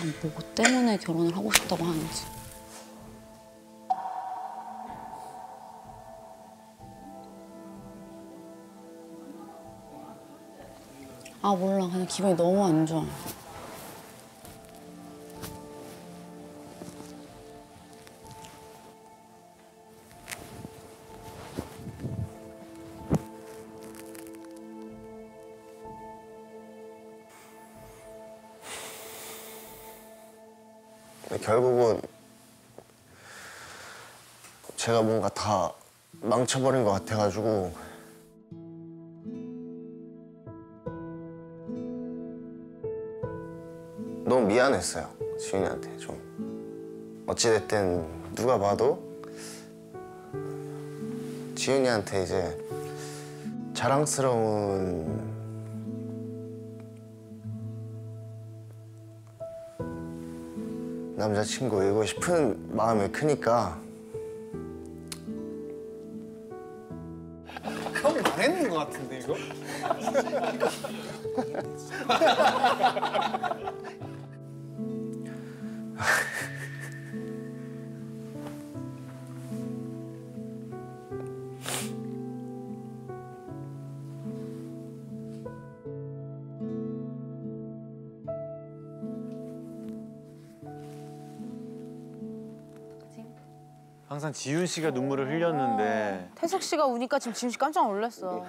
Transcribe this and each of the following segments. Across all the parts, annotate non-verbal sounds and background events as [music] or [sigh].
참뭐 때문에 결혼을 하고 싶다고 하는지. 아 몰라 그냥 기분이 너무 안 좋아. 망쳐버린 것 같아가지고. 너무 미안했어요 지윤이한테 좀. 어찌됐든 누가 봐도 지윤이한테 이제 자랑스러운 남자친구이고 싶은 마음이 크니까 항상 지윤 씨가 눈물을 흘렸는데 태석 씨가 우니까 지금 지훈 씨 깜짝 놀랐어.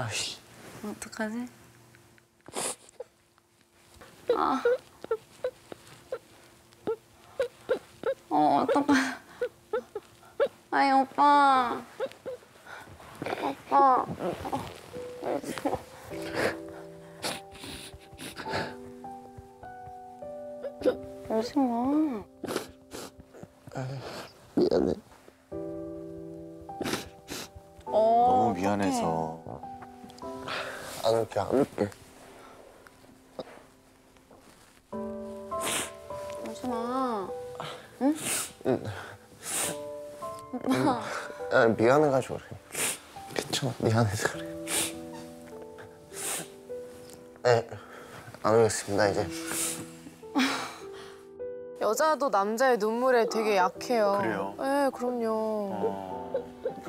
아씨 어떡하지? 아. 어, 어떡하. 아이, 오빠. 오빠. 어, 울지 마. 마. 미안해 너무 미안해서 안 울게 안 울게. 울지 마. 아, 미안해가지고 그래 괜찮아 미안해서 그래. 네안 울겠습니다 이제. 여자도 남자의 눈물에 되게 약해요. 그래요? 네, 그럼요. 어,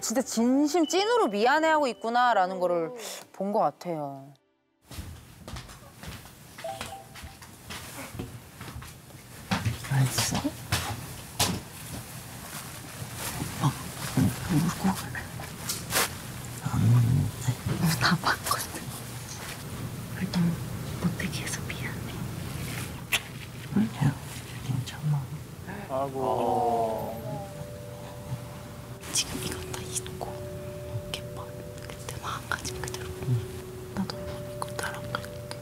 진짜 진심 찐으로 미안해하고 있구나라는 거를 본 것 같아요. 알았어? 오빠, 울고 그래. 안 울는데. 다 봤거든. 일단 못되게 해서 미안해. 아니야, 괜찮아. 지금 이건 다 잊고 기뻐. 그때 마음가짐 그대로. 나도 이거 따라갈게.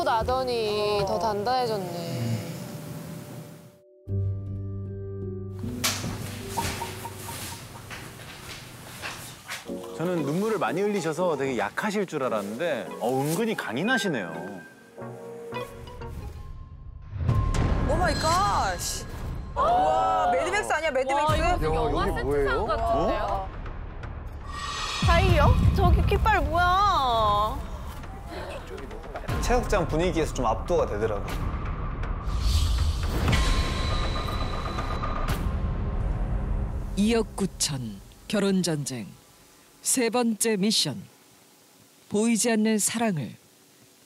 싸우고 나더니 더 단단해졌네. 저는 눈물을 많이 흘리셔서 되게 약하실 줄 알았는데 어, 은근히 강인하시네요. oh my god. 와 매드맥스 아니야 매드맥스? 영화 뭐예요? 어? 사이요? 저기 깃발 뭐야? 체육장 분위기에서 좀 압도가 되더라고. 이억 9천 결혼 전쟁 세 번째 미션 보이지 않는 사랑을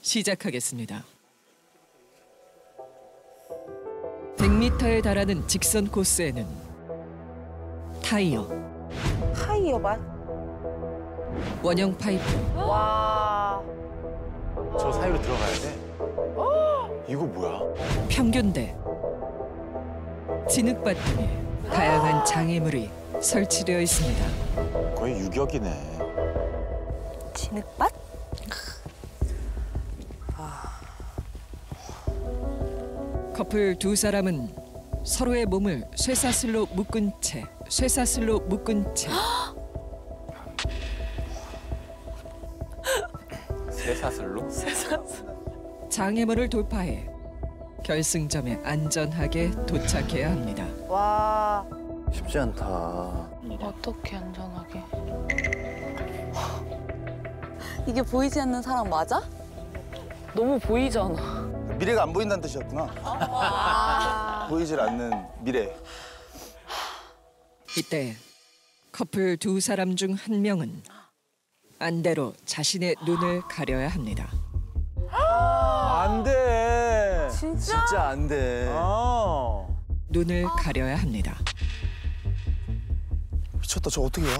시작하겠습니다. 100m에 달하는 직선 코스에는 타이어, 타이어 맛. 원형 파이프, 와. 저 사이로 들어가야 돼? 이거 뭐야? 평균대, 진흙밭 등의 다양한 장애물이 설치되어 있습니다. 거의 유격이네. 진흙밭? 커플 두 사람은 서로의 몸을 쇠사슬로 묶은 채 쇠사슬로 묶은 채 [gasps] 장애물을 돌파해 결승점에 안전하게 도착해야 합니다. 와. 쉽지 않다. 어떻게 안전하게? 이게 보이지 않는 사랑 맞아? 너무 보이잖아. 미래가 안 보인다는 뜻이었구나. 보이질 않는 미래. 이때 커플 두 사람 중 한 명은 안대로 자신의 눈을 가려야 합니다. 안 돼. 진짜? 진짜 안 돼. 아. 눈을 가려야 합니다. 미쳤다. 저 어떻게 와?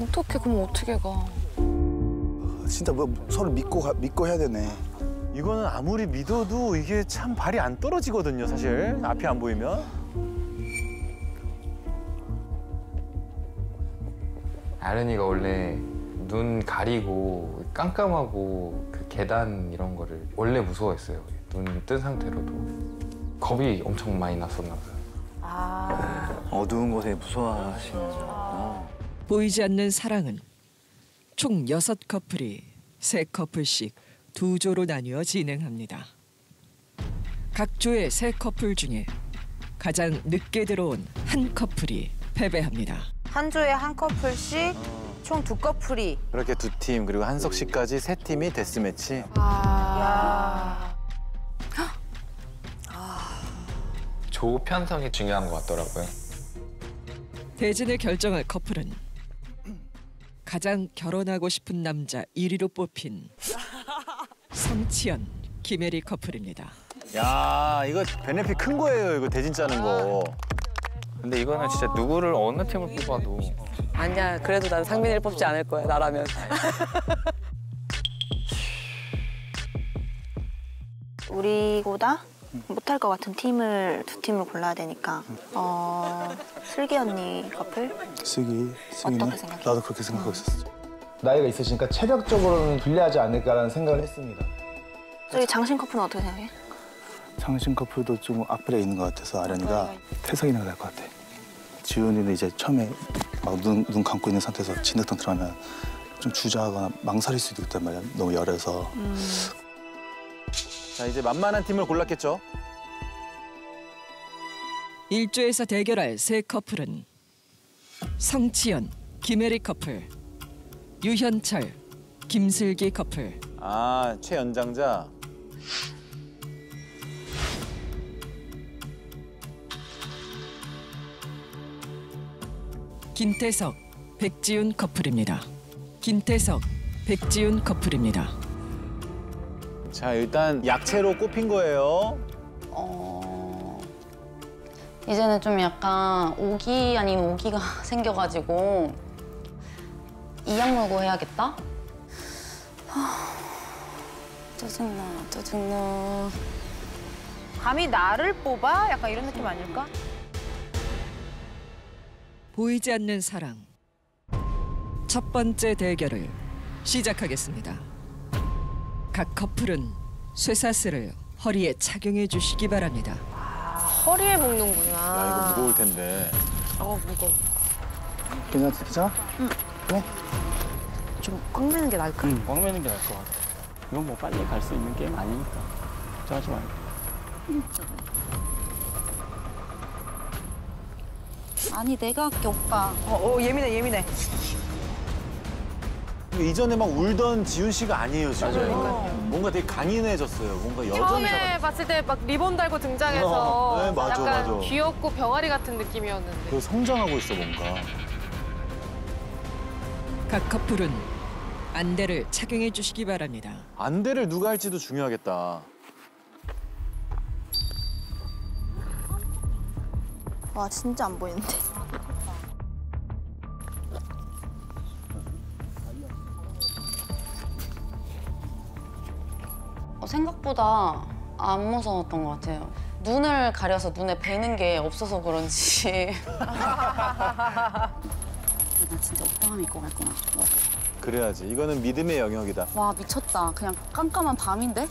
어떻게 그럼 어떻게 가? 진짜 뭐 서로 믿고 가- 믿고 해야 되네. 이거는 아무리 믿어도 이게 참 발이 안 떨어지거든요, 사실. 앞이 안 보이면. 아련이가 원래 눈 가리고 깜깜하고 그 계단 이런 거를 원래 무서워했어요. 눈 뜬 상태로도 겁이 엄청 많이 났었나 봐요. 어두운 곳에 무서워하시는. 보이지 않는 사랑은 총 여섯 커플이 세 커플씩 두 조로 나뉘어 진행합니다. 각 조의 세 커플 중에 가장 늦게 들어온 한 커플이 패배합니다. 한 조에 한 커플씩 총 두 커플이. 그렇게 두 팀, 그리고 한석 씨까지 세 팀이 데스매치. 아. 조 편성이 중요한 것 같더라고요. 대진을 결정할 커플은 가장 결혼하고 싶은 남자 1위로 뽑힌 성치연, 김혜리 커플입니다. 야, 이거 베네핏 큰 거예요, 이거 대진 짜는 거. 근데 이거는 진짜 누구를 어느 팀을 뽑아도 아니야. 그래도 난 상민이를 뽑지 않을 거야. 나라면. [laughs] 우리보다 못할 것 같은 팀을 두 팀을 골라야 되니까 어 슬기 언니 커플 슬기, 슬기는 어떻게 생각해? 나도 그렇게 생각했었어. 나이가 있으시니까 체력적으로는 불리하지 않을까라는 생각을 했습니다. 저기 장신 커플은 어떻게 생각해? 장신 커플도 좀 악플에 있는 것 같아서 아련이가 태석이나 될것 같아. 지훈이는 이제 처음에 막 눈 눈 감고 있는 상태에서 진흙탕 들어가면 좀 주저하거나 망설일 수도 있단 말이야. 너무 열해서. 자, 이제 만만한 팀을 골랐겠죠? 일조에서 대결할 세 커플은 성치연, 김혜리 커플, 유현철, 김슬기 커플. 아, 최연장자. 김태석, 백지훈 커플입니다. 김태석, 백지훈 커플입니다. 자, 일단 약체로 꼽힌 거예요. 어 이제는 좀 약간 오기 아닌 오기가 [laughs] 생겨가지고 이악 물고 해야겠다. 하, 짜증나 짜증나. 감히 나를 뽑아? 약간 이런 느낌 아닐까? 보이지 않는 사랑. 첫 번째 대결을 시작하겠습니다. 각 커플은 쇠사슬을 허리에 착용해 주시기 바랍니다. 허리에 묶는구나. 야, 이거 무거울 텐데. 어, 무거워. 괜찮아? 괜찮아? 좀꽉 매는 게 나을까? 꽉 매는 게 나을 것 같아. 이건 뭐 빨리 갈 수 있는 게임 아니니까. 걱정하지 말고. 아니 내가 할게 오빠. 어, 어 예민해 예민해. 이전에 막 울던 지훈 씨가 아니에요, 지금. 뭔가 되게 강인해졌어요. 뭔가 여전히 처음에 살아. 봤을 때 막 리본 달고 등장해서 어, 네, 맞아, 약간 맞아. 귀엽고 병아리 같은 느낌이었는데. 그 성장하고 있어, 뭔가. 각 커플은 안대를 착용해 주시기 바랍니다. 안대를 누가 할지도 중요하겠다. 와 진짜 안 보이는데. 어, 생각보다 안 무서웠던 것 같아요. 눈을 가려서 눈에 뵈는 게 없어서 그런지. [laughs] 나 진짜 오빠가 믿고 갈 거야. 와, 그래야지. 이거는 믿음의 영역이다. 와 미쳤다. 그냥 깜깜한 밤인데?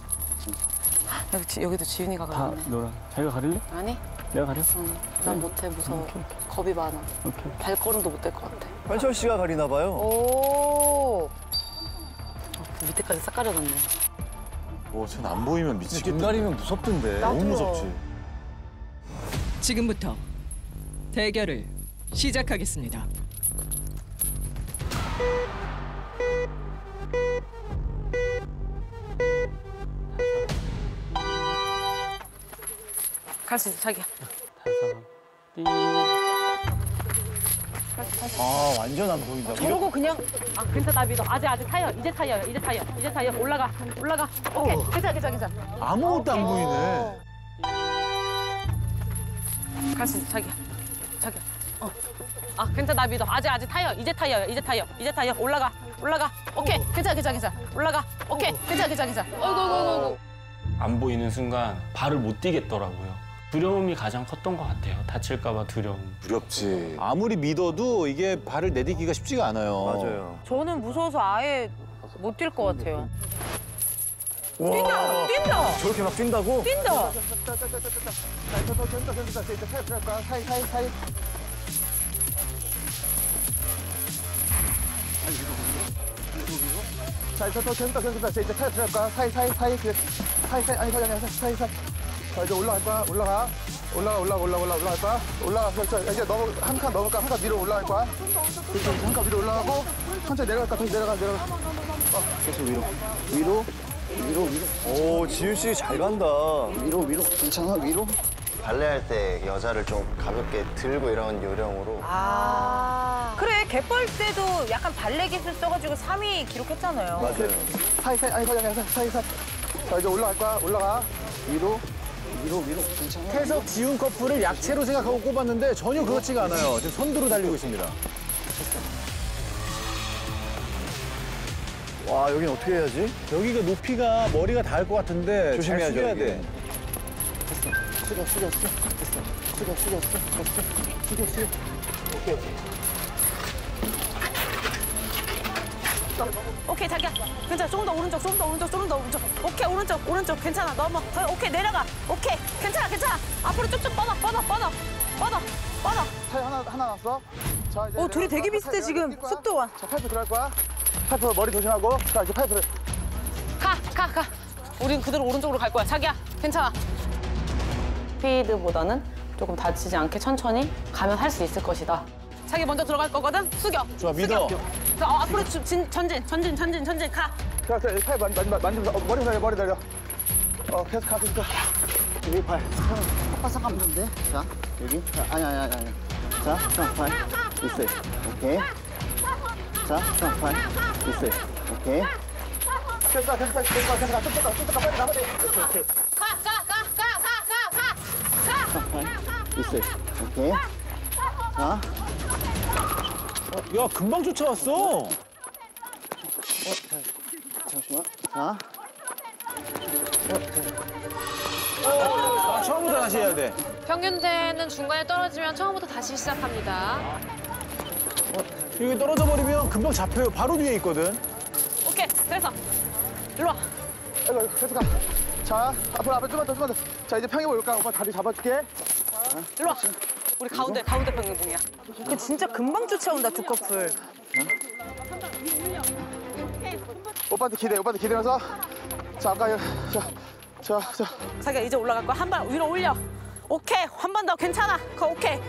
여기, 지- 여기도 지윤이가 다 가렸네. 너라. 자기가 가릴래? 아니, 내가 가려? 응. 난 못해 무서워. 오케이, 겁이 많아. 오케이. 발걸음도 못 될 것 같아. 현철 씨가 가리나 봐요. 오. 그 밑에까지 싹 가려놨네. 오, 전안 보이면 눈 미치겠다. 가리면 무섭던데. 너무 무섭지. 지금부터 대결을 시작하겠습니다. 갈 수 있어 자기야. 아 완전 안 보인다. 저러고 그냥 아 괜찮아 나 믿어. 아직 아직 타요. 이제 타요. 이제 타요. 이제 타요. 올라가 올라가. 오케이 괜찮아 괜찮아 괜찮아. 아무것도 안 보이네. 갈 수 있어 자기야. 자기야. 어. 아 괜찮아 나 믿어. 아직 아직 타요. 이제 타요. 이제 타요. 이제 타요. 올라가 올라가. 오케이 괜찮아 괜찮아 괜찮아. 올라가. 오케이 괜찮아 괜찮아 괜찮아. 어이구 어이구 어이구. 안 보이는 순간 발을 못 뛰겠더라고요. 두려움이 가장 컸던 것 같아요. 다칠까 봐 두려움. 두렵지. 아무리 믿어도 이게 발을 내딛기가 쉽지가 않아요. 맞아요. 저는 무서워서 아예 못 뛸 것 같아요. 뛴다! 뛴다! 저렇게 막 뛴다고? 뛴다! 사이 사이 사이. 자 이제 더 재밌다 재밌다. 자, 이제 타이 들어갈 거야. 사이 사이 사이 그 사이 사이 아니 사이 아니 사이 사이. 자 이제 올라갈 거야. 올라가. 올라가 올라가 올라가 올라가 올라갈 거야. 올라가. 그렇죠. 이제 넘어 한칸 넘을까 한칸 위로 올라갈 거야. 그렇죠. 한칸 위로 올라가고 천천히 내려갈 거야. 다시 내려가 내려가. 어, 계속 위로 위로 위로 위로. 오 지윤 씨 잘 간다. 위로 위로 괜찮아 위로 발레할 때 여자를 좀 가볍게 들고 이런 요령으로 아. 그래, 갯벌 때도 약간 발레 기술 써가지고 3위 기록했잖아요. 맞아요 사이 사이 아니 사이 아니 사이 사이 자 이제 올라갈 거야 올라가 위로 위로 위로 괜찮아 태석 지훈 커플을 약체로 생각하고 꼽았는데 전혀 그렇지가 않아요. 지금 선두로 달리고 있습니다. 와 여긴 어떻게 해야지? 여기가 높이가 머리가 닿을 것 같은데 조심해야죠, 잘 숙여야 여기. 돼. 숙여 숙여 숙여 됐어 숙여 숙여 숙여 숙여 숙여 숙여 오케이 오케이 오케이 자기야. 괜찮아. 조금 더 오른쪽 조금 더 오른쪽 조금 더 오른쪽. 오케이 오른쪽 오른쪽. 괜찮아. 넘어 더, 오케이 내려가. 오케이. 괜찮아 괜찮아. 앞으로 쭉쭉 뻗어 뻗어 뻗어. 뻗어 뻗어. 타이어 하나 하나 났어? 자 이제 어, 둘이 되게 비슷해, 거야. 지금. 속도가. 자 파이프 들어갈 거야. 파이프 머리 조심하고. 자 이제 파이프 가가 가. 우린 그대로 오른쪽으로 갈 거야. 자기야 괜찮아. 스피드보다는 조금 다치지 않게 천천히 가면 할 수 있을 것이다. 자기 먼저 들어갈 거거든 숙여 좋아 믿어. 자, 어, 앞으로 주- 진, 전진 전진 전진 전진 가 자, 자, 이팔 만, 만, 만, 만지면서 어, 머리 내려, 머리 내려. 어, 계속 가, 계속 가. 여기 팔. 바싹 하면 되는데. 자, 여기. 자, 아니, 아니, 아니, 아니. 자, 자, 팔. 있어. 오케이. 자, 자, 팔. 있어. 오케이. 계속 가, 계속 가, 계속 가, 계속 가, 계속 가, 계속 가, 빨리 나가야 돼. 오케이, 오케이. 가 가 가 가 가가 자, 팔. 있어. 오케이. 자, 야 금방 쫓아왔어. 잠시만. 자. 아, 처음부터 다시 해야 돼. 평균대는 중간에 떨어지면 처음부터 다시 시작합니다 이게 떨어져 버리면 금방 잡혀요. 바로 뒤에 있거든. 오케이 그래서 일로 와 일로, 계속 가. 자, 앞으로, 앞으로 좀만 더, 좀만 더. 자, 이제 평이 올까? 오빠 다리 잡아줄게. 일로 와 우리 가운데 가운데 평균봉이야 그 진짜 금방 쫓아온다, 두 커플. 오빠한테 기대, 오빠한테 기대면서. 자, 아까, 저, 저, 저. 자기가 이제 올라갈 거야 한 발 위로 올려 오케이 한 번 더 괜찮아 그 오케이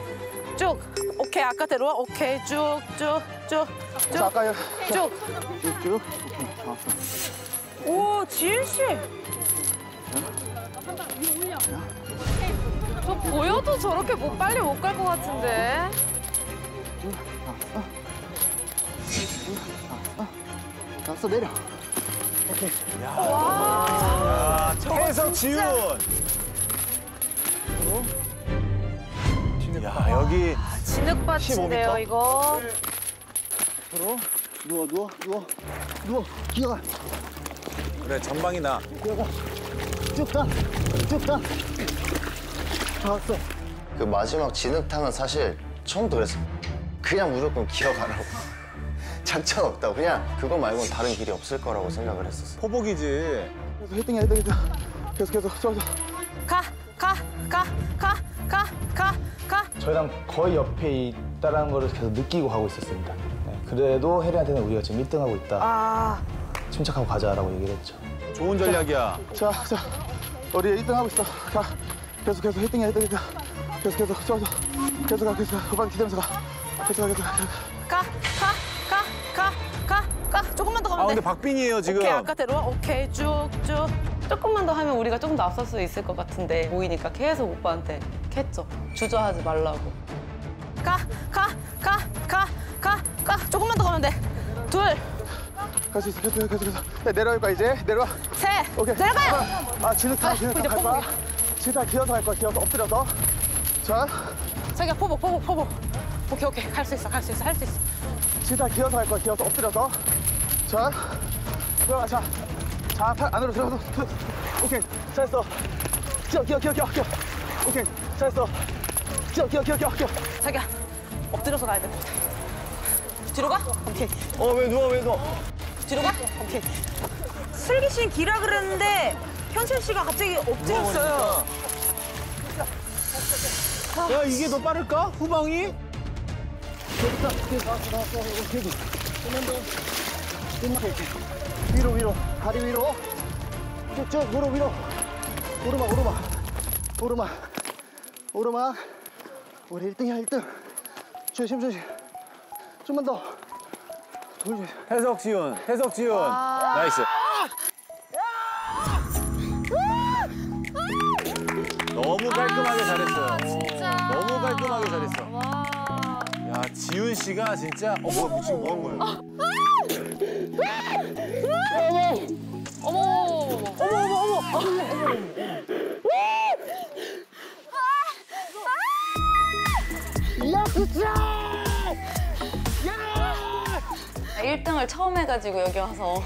쭉 오케이 아까대로 오케이 쭉 쭉 쭉 쭉 자, 아까, 저. 쭉. 쭉, 쭉. 오케이, 좋았어. 오, 지윤 씨. 저 보여도 저렇게 못 빨리 못 갈 것 같은데 갔어, 내려. 야 태석 지훈. 야 여기 진흙밭인데요 15m? 이거 앞으로. 누워, 누워, 누워. 누워. 기어가. 그래 전방이 나. 기어가. 쭉 가. 쭉 가. 다 왔어. 그 마지막 진흙탕은 사실 처음부터 그랬어. 그냥 무조건 기어가라고. 작전 [laughs] 없다고. 그냥 그거 말고는 다른 길이 없을 거라고 생각을 했었어. 포복이지. 계속 헤딩해, 헤딩해. 계속, 계속. 저, 저. 가 가 가 가 가 가 가 저희랑 거의 옆에 있다는 걸 계속 느끼고 가고 있었습니다. 네, 그래도 혜리한테는 우리가 지금 1등하고 있다. 아, 침착하고 가자라고 얘기를 했죠. 좋은 전략이야. 자, 자. 우리 1등 하고 있어. 가. 계속, 계속 헤딩해, 헤딩해. 계속, 계속. 저, 저. 계속 가, 계속 가. 오빠 기다리면서 가. 계속 가, 계속 가. 계속 가. 가, 가, 가, 가, 가, 가. 조금만 더아 가면 근데 돼. 박빙이에요 지금. 오케이, 아까대로. 오케이, 쭉쭉. 조금만 더 하면 우리가 좀더 앞설 수 있을 것 같은데 보이니까 계속 오빠한테 했죠. 주저하지 말라고. 가, 가, 가, 가, 가, 가. 조금만 더 가면 돼. 둘, 갈 수 있어. 계속 계속 계속. 야, 내려갈 거야 이제. 내려와. 셋. 오케이. 내려가요. 아, 진흙탕, 진흙탕 갈 거야. 진흙탕 기어서 갈 거야. 기어서 엎드려서. 자, 자기야 포복, 포복, 포복. 오케이, 오케이. 할수 있어, 할 수 있어, 할수 있어. 진흙탕 기어서 갈 거야. 기어서 엎드려서. 자, 들어가. 자, 자, 팔 안으로 들어가서. 오케이. 잘했어. 기어, 기어, 기어, 기어, 기어. 오케이. 잘했어. 기어, 기어, 기어, 기어, 기어. 자기야 엎드려서 가야 돼. 뒤로 가? 오케이. 어, 왜 누워, 왜 누워? 뒤로 가? 오케이. 슬기 씨는 기라 그랬는데 현실 씨가 갑자기 엎드렸어요. 야 이게 더 빠를까? 후방이? 위로, 위로. 다리 위로. 쭉쭉, 무릎 위로. 오르막, 오르막. 오르막. 오르막. 우리 1등이야, 1등. 조심, 조심. 좀만 더. 돌 조심. 해석 지훈, 해석 지훈. nice. 너무 깔끔하게 잘했어요. 너무 깔끔하게 잘했어. 야 지훈 씨가 진짜 어머. 뭐, 지금 뭐 하는 거예요? 아, 1등을 처음 해가지고 여기 와서.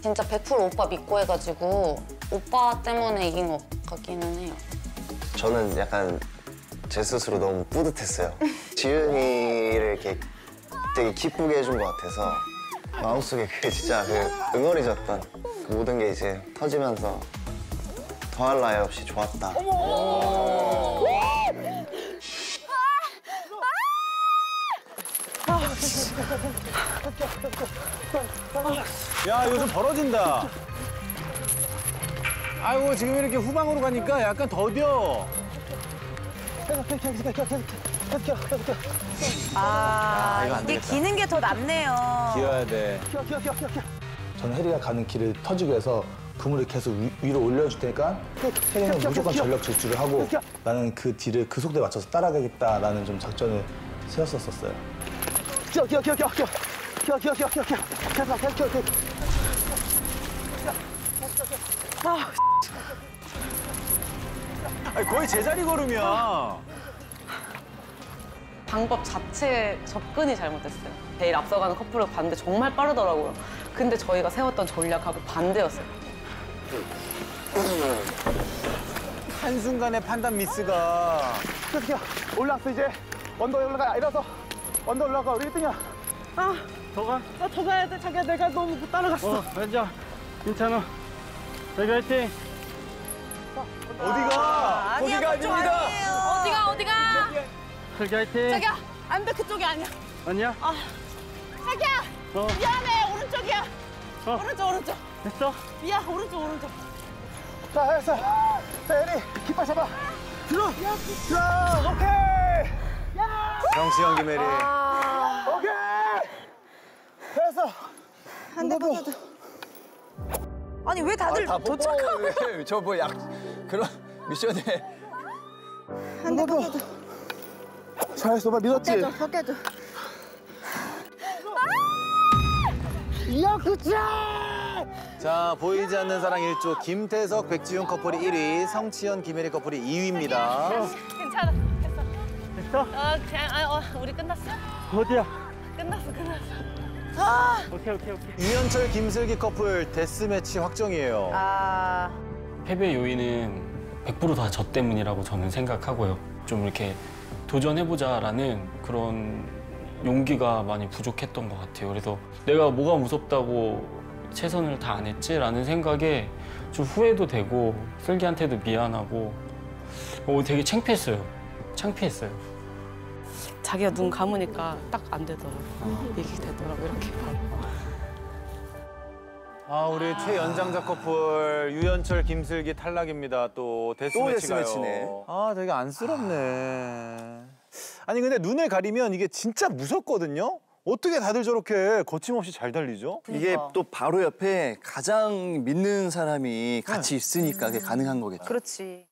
진짜 100% 오빠 믿고 해가지고 오빠 때문에 이긴 것 같기는 해요. 저는 약간 제 스스로 너무 뿌듯했어요. 지은이를 이렇게 되게 기쁘게 해준 것 같아서 마음속에 그게 진짜 그 응어리졌던 그 모든 게 이제 터지면서 더할 나위 없이 좋았다. 야 이거 좀 벌어진다. 아이고 지금 이렇게 후방으로 가니까 약간 더뎌. 계속, 계속, 계속, 계속, 계속, 계속, 계속, 계속, 계속. 아, 이거 안 이게 되겠다. 기는 게 더 낫네요. 기어야 돼. 기어, 기어, 기어, 기어, 기어. 저는 혜리가 가는 길을 터지기 위해서 그물을 계속 위, 로 올려줄 테니까 혜리는 무조건 전력 질주를 하고 나는 그 뒤를 그 속도에 맞춰서 따라가겠다라는 좀 작전을 세웠었어요. 기어, 기어, 기어, 기어, 기어. 기어, 기어, 기어, 기어, 기어. 계속, 가, 계속, 기어, 기어. 아니, 거의 제자리 걸음이야. 방법 자체 접근이 잘못됐어요. 제일 앞서가는 커플을 봤는데 정말 빠르더라고요. 근데 저희가 세웠던 전략하고 반대였어요. 한순간의 판단 미스가. 기어. 올라왔어, 이제. 언덕 올라가. 일어서. 언덕 올라가. 우리 1등이야. 더 가. 아, 더 가야 돼. 자기야, 내가 너무 못 따라갔어. 어, 괜찮아. 괜찮아. 자기 화이팅. 어디가? 아니야, 거기가 그쪽 아닙니다. 아니에요. 어디가 어디가? 자기 화이팅. 자기야 안돼 그쪽이 아니야. 아니야? 자기야 어, 미안해 오른쪽이야. 어. 오른쪽 오른쪽. 됐어? 미안 오른쪽 오른쪽. 자, 했어. 자, 예리. 깃발 잡아. 들어. 자, 오케이. 정시영 김혜리. 오케이. 됐어. 한대 뻗어도. 아니 왜 다들 도착하고 저뭐 약, 그런 미션에. 한대 뻗어도 잘했어. 봐 믿었지? 벗겨줘 벗겨줘. 야, 그자. 자, 보이지 않는 사랑 1조 김태석, 백지훈 커플이 1위, 성치현, 김혜리 커플이 2위입니다. 괜찮아 됐어. 됐어? 어 그냥 아, 어, 우리 끝났어? 어디야? 끝났어 끝났어. 오케이, 오케이, 오케이. 유현철, 김슬기 커플 데스매치 확정이에요. 아 패배 요인은 100%다 저 때문이라고 저는 생각하고요. 좀 이렇게 도전해보자라는 그런 용기가 많이 부족했던 것 같아요. 그래서 내가 뭐가 무섭다고 최선을 다 안 했지라는 생각에 좀 후회도 되고 슬기한테도 미안하고 어, 되게 창피했어요. 창피했어요. 자기가 눈 감으니까 딱 안 되더라고. 이게 되더라고 이렇게 바로. 아, 우리 최연장자 커플 유현철, 김슬기 탈락입니다. 또 데스매치가요. 데스매치네. 아, 되게 안쓰럽네. 아니 근데 눈을 가리면 이게 진짜 무섭거든요. 어떻게 다들 저렇게 거침없이 잘 달리죠? 이게 또 바로 옆에 가장 믿는 사람이 같이 있으니까 그게 가능한 거겠죠. 그렇지.